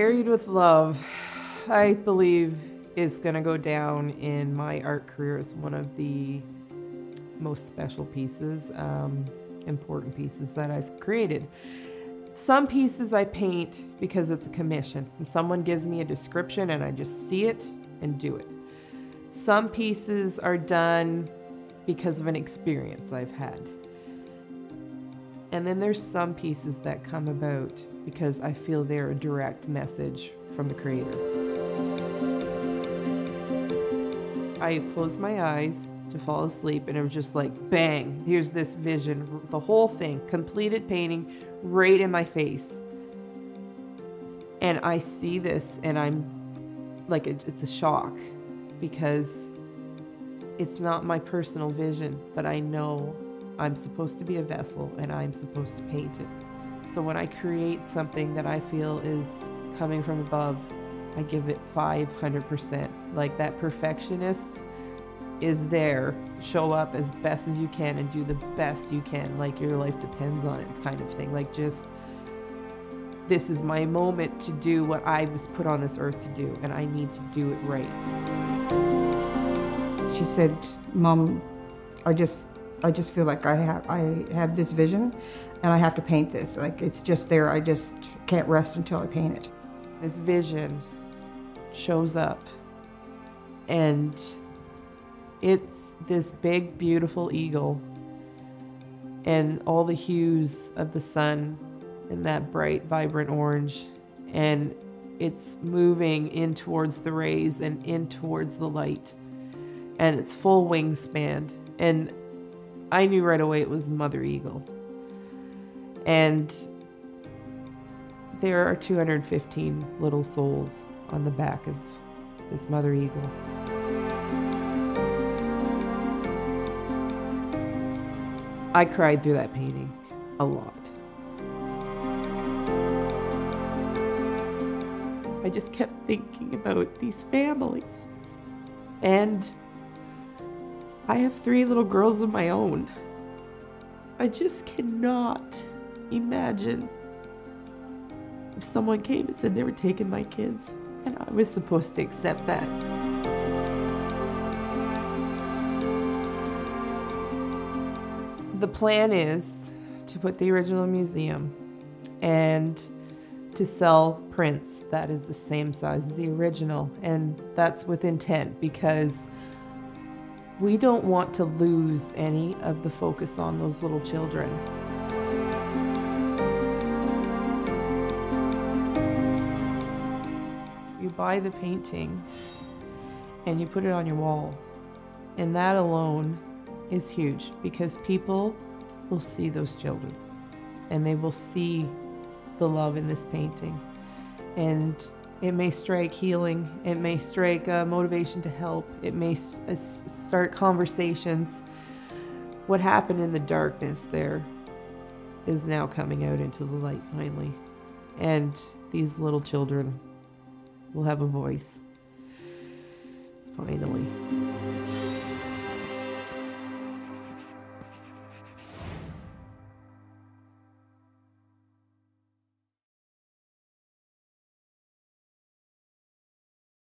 Carried with Love, I believe, is going to go down in my art career as one of the most special pieces, um, important pieces that I've created. Some pieces I paint because it's a commission and someone gives me a description and I just see it and do it. Some pieces are done because of an experience I've had. And then there's some pieces that come about because I feel they're a direct message from the creator. I closed my eyes to fall asleep and it was just like bang, here's this vision, the whole thing, completed painting right in my face. And I see this and I'm like, it's a shock because it's not my personal vision, but I know I'm supposed to be a vessel and I'm supposed to paint it. So when I create something that I feel is coming from above, I give it 500%. Like that perfectionist is there. Show up as best as you can and do the best you can, like your life depends on it, kind of thing. Like just, this is my moment to do what I was put on this earth to do, and I need to do it right. She said, Mom, I just I just feel like I have I have this vision and I have to paint this. Like it's just there. I just can't rest until I paint it. This vision shows up and it's this big beautiful eagle and all the hues of the sun and that bright vibrant orange and it's moving in towards the rays and in towards the light and it's full wingspan and I knew right away it was Mother Eagle. And there are 215 little souls on the back of this Mother Eagle. I cried through that painting a lot. I just kept thinking about these families and I have three little girls of my own. I just cannot imagine if someone came and said they were taking my kids and I was supposed to accept that. The plan is to put the original museum and to sell prints that is the same size as the original and that's with intent because we don't want to lose any of the focus on those little children. You buy the painting and you put it on your wall, and that alone is huge because people will see those children and they will see the love in this painting. And it may strike healing. It may strike uh, motivation to help. It may uh, start conversations. What happened in the darkness there is now coming out into the light finally. And these little children will have a voice. Finally.